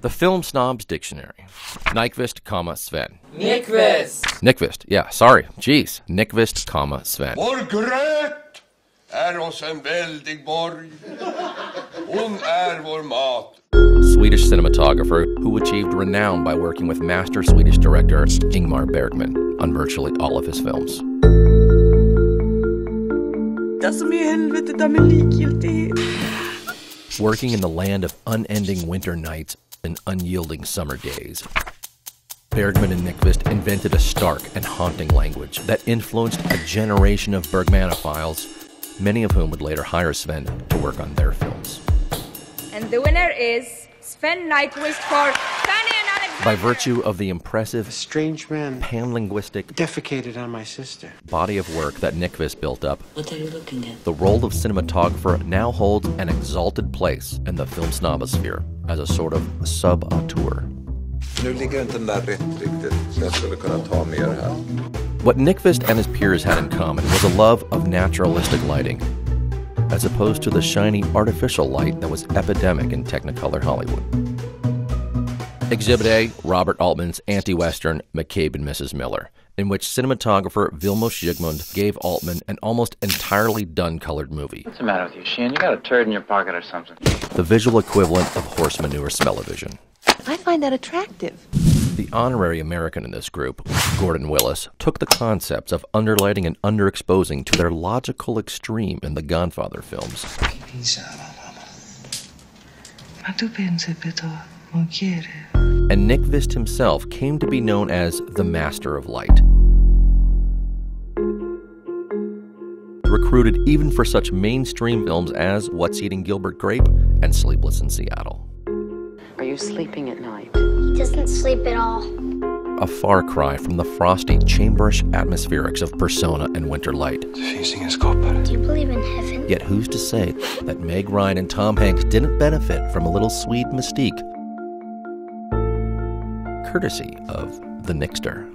The Film Snobs Dictionary. Nykvist, comma, Sven. Nykvist! Nykvist, yeah, sorry. Jeez. Nykvist, comma, Sven. Vår är er oss en väldig borg. Hon är er vår mat. Swedish cinematographer who achieved renown by working with master Swedish director Ingmar Bergman on virtually all of his films. Alltså er i helvete, de är likgiltighet. Working in the land of unending winter nights and unyielding summer days, Bergman and Nykvist invented a stark and haunting language that influenced a generation of Bergmanophiles, many of whom would later hire Sven to work on their films. And the winner is Sven Nykvist for Fanny and Alexander. By virtue of the impressive Strange man panlinguistic defecated on my sister. body of work that Nykvist built up, What are you looking at? the role of cinematographer now holds an exalted place in the film snobosphere as a sort of sub-auteur. Nu ligger inte den där rätt riktigt, så jag skulle kunna ta mer här. What Nykvist and his peers had in common was a love of naturalistic lighting, as opposed to the shiny artificial light that was epidemic in Technicolor Hollywood. Exhibit A Robert Altman's anti Western McCabe and Mrs. Miller, in which cinematographer Vilmos Zsigmond gave Altman an almost entirely dun colored movie, What's the matter with you, Sheen? You got a turd in your pocket or something? the visual equivalent of horse manure smell-o-vision. I find that attractive. The honorary American in this group, Gordon Willis, took the concepts of underlighting and underexposing to their logical extreme in the Godfather films. Ma tu pensi, Peter, moglie? And Nykvist himself came to be known as the Master of Light. Recruited even for such mainstream films as What's Eating Gilbert Grape and Sleepless in Seattle. Are you sleeping at night? He doesn't sleep at all. A far cry from the frosty, chamberish atmospherics of Persona and Winter Light. Do you believe in heaven? Yet who's to say that Meg Ryan and Tom Hanks didn't benefit from a little sweet mystique? Courtesy of the Nixter.